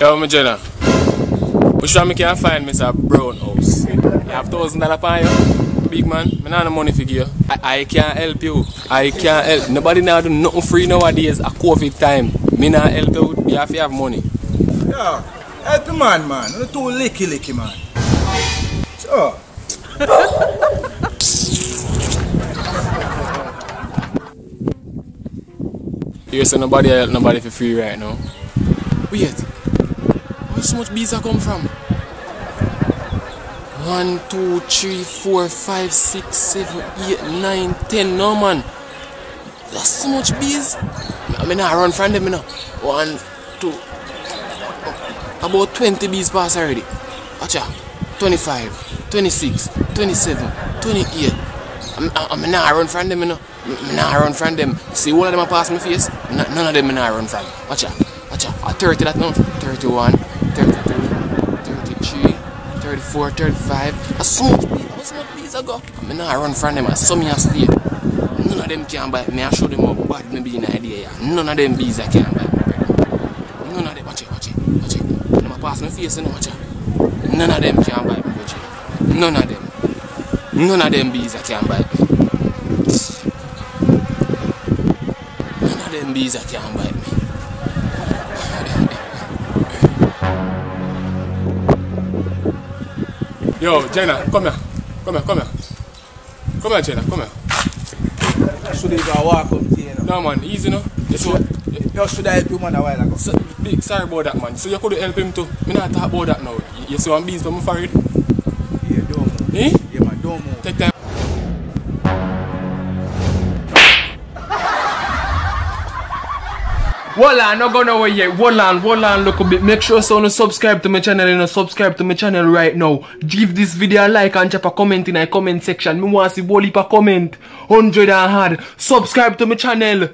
Yo, Jenna. Which one me can find Mr. Brown House? You have thousand dollar for you? Big man, me not no money for you. I, I can't help you. I can't help. Nobody now do nothing free nowadays at COVID time. Me not help you. You have to have money. Yo, help the man, man. You're too licky licky, man. So, You say nobody help nobody for free right now. Wait. So much bees are come from? One, two, three, four, five, six, seven, eight, nine, ten. No man. That's so much bees. I mean I run from them you know. One, two. About 20 bees pass already. Watcha. 25, 26, 27, 28. I'm, I'm not run from them, you know. I'm not run from them. See all of them pass my face? None of them I run from. Watch out. Watch out. Uh, 30 that now. 31, 32, 33, 34, 35. A smooth bees. How smooth bees I go? I'm not run from them. I saw me a stay. None of them can bite me. I show them how bad me be in idea. None of them bees I can bite me. None of them. Watch it. Watch it. Watch it. Them a pass my face, you know. Watch it. None of them can bite me. Watch it. None of them. None of them bees that can bite me. None of them bees can bite me. Yo, Jenna, come here. Come here, come here. Come here, Jenna, come here. should have walk up to you. No, man, easy, no? You so, Yo, should I help you, man, a while ago? so, big, sorry about that, man. So you could help him too. Me not talk about that now. You, you see one from my forehead? Yeah, don't move. Eh? Yeah, man, don't move. Take time. Hold on, not going away yet. Hold on, look a bit. Make sure so you subscribe to my channel and you subscribe to my channel right now. Give this video a like and drop a comment in the comment section. Me want to see whole heap comment. 100 and hard. Subscribe to my channel.